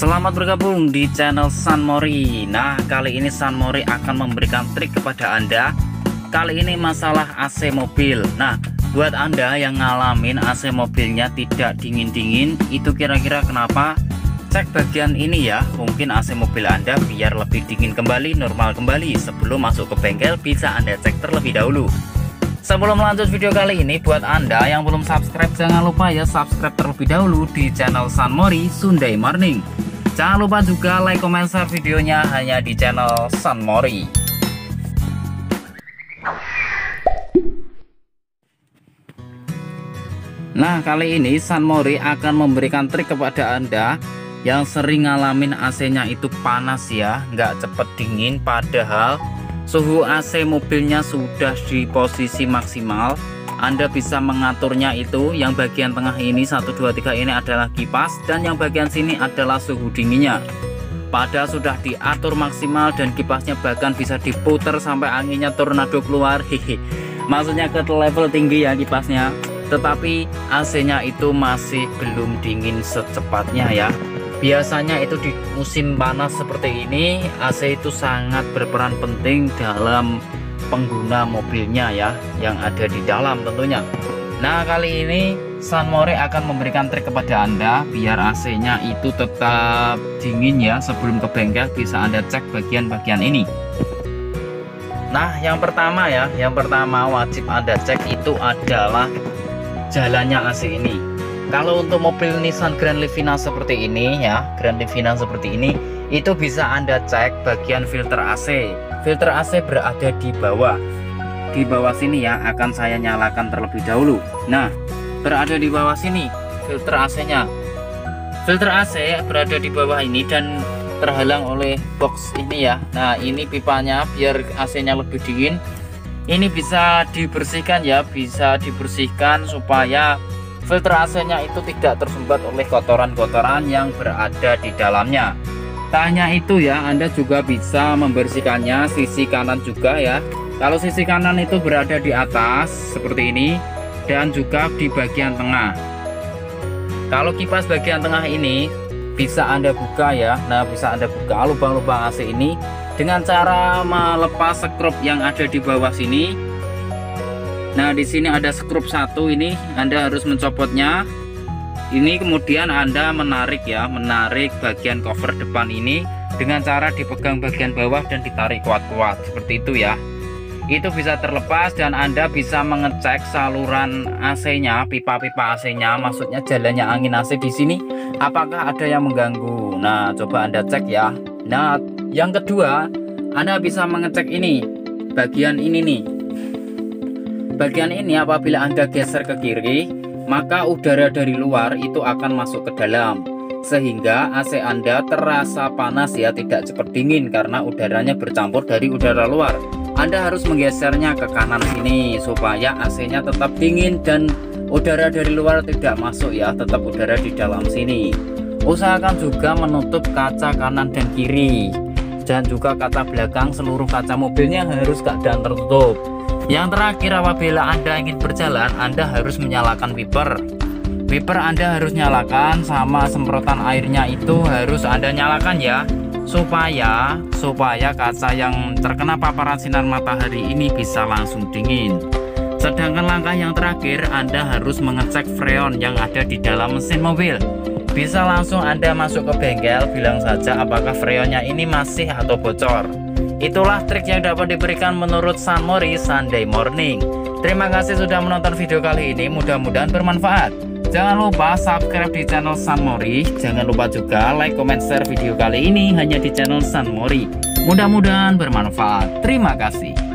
Selamat bergabung di channel San Mori. Nah, kali ini San Mori akan memberikan trik kepada Anda. Kali ini masalah AC mobil. Nah, buat Anda yang ngalamin AC mobilnya tidak dingin-dingin, itu kira-kira kenapa? Cek bagian ini ya, mungkin AC mobil Anda biar lebih dingin kembali, normal kembali. Sebelum masuk ke bengkel, bisa Anda cek terlebih dahulu. Sebelum lanjut video kali ini, buat Anda yang belum subscribe, jangan lupa ya subscribe terlebih dahulu di channel San Mori Sunday Morning. Jangan lupa juga like, comment, share videonya hanya di channel San Mori. Nah kali ini San Mori akan memberikan trik kepada anda yang sering ngalamin AC-nya itu panas ya, nggak cepet dingin padahal suhu AC mobilnya sudah di posisi maksimal anda bisa mengaturnya itu. Yang bagian tengah ini 1 2 3 ini adalah kipas. Dan yang bagian sini adalah suhu dinginnya. Padahal sudah diatur maksimal dan kipasnya bahkan bisa diputar sampai anginnya tornado keluar. Hehe. Maksudnya ke level tinggi ya kipasnya. Tetapi AC nya itu masih belum dingin secepatnya ya. Biasanya itu di musim panas seperti ini AC itu sangat berperan penting dalam pengguna mobilnya ya yang ada di dalam tentunya. Nah kali ini San More akan memberikan trik kepada Anda biar AC nya itu tetap dingin ya sebelum ke bengkel bisa Anda cek bagian-bagian ini. Nah yang pertama ya yang pertama wajib Anda cek itu adalah jalannya AC ini. Kalau untuk mobil Nissan Grand Livina seperti ini ya Grand Livina seperti ini itu bisa Anda cek bagian filter AC filter AC berada di bawah. Di bawah sini ya akan saya nyalakan terlebih dahulu. Nah berada di bawah sini filter AC nya. Filter AC berada di bawah ini dan terhalang oleh box ini ya. Nah ini pipanya biar AC nya lebih dingin. Ini bisa dibersihkan ya bisa dibersihkan supaya filter AC nya itu tidak tersumbat oleh kotoran-kotoran yang berada di dalamnya Tak hanya itu ya, Anda juga bisa membersihkannya sisi kanan juga ya. Kalau sisi kanan itu berada di atas seperti ini dan juga di bagian tengah. Kalau kipas bagian tengah ini bisa Anda buka ya. Nah, bisa Anda buka lubang-lubang AC ini dengan cara melepas skrup yang ada di bawah sini. Nah, di sini ada skrup satu ini, Anda harus mencopotnya ini kemudian Anda menarik ya menarik bagian cover depan ini dengan cara dipegang bagian bawah dan ditarik kuat-kuat seperti itu ya. Itu bisa terlepas dan Anda bisa mengecek saluran AC-nya pipa-pipa AC-nya maksudnya jalannya angin AC di sini apakah ada yang mengganggu. Nah coba Anda cek ya. Nah yang kedua Anda bisa mengecek ini bagian ini nih. Bagian ini apabila Anda geser ke kiri maka udara dari luar itu akan masuk ke dalam sehingga AC Anda terasa panas ya tidak cepat dingin karena udaranya bercampur dari udara luar. Anda harus menggesernya ke kanan sini supaya AC nya tetap dingin dan udara dari luar tidak masuk ya tetap udara di dalam sini. Usahakan juga menutup kaca kanan dan kiri dan juga kaca belakang seluruh kaca mobilnya harus keadaan tertutup. Yang terakhir apabila Anda ingin berjalan Anda harus menyalakan wiper. Wiper Anda harus nyalakan sama semprotan airnya itu harus Anda nyalakan ya supaya supaya kaca yang terkena paparan sinar matahari ini bisa langsung dingin. Sedangkan langkah yang terakhir Anda harus mengecek freon yang ada di dalam mesin mobil bisa langsung Anda masuk ke bengkel bilang saja apakah freonnya ini masih atau bocor Itulah trik yang dapat diberikan menurut San Mori Sunday Morning. Terima kasih sudah menonton video kali ini, mudah-mudahan bermanfaat. Jangan lupa subscribe di channel San Mori. Jangan lupa juga like, comment, share video kali ini hanya di channel San Mori. Mudah-mudahan bermanfaat. Terima kasih.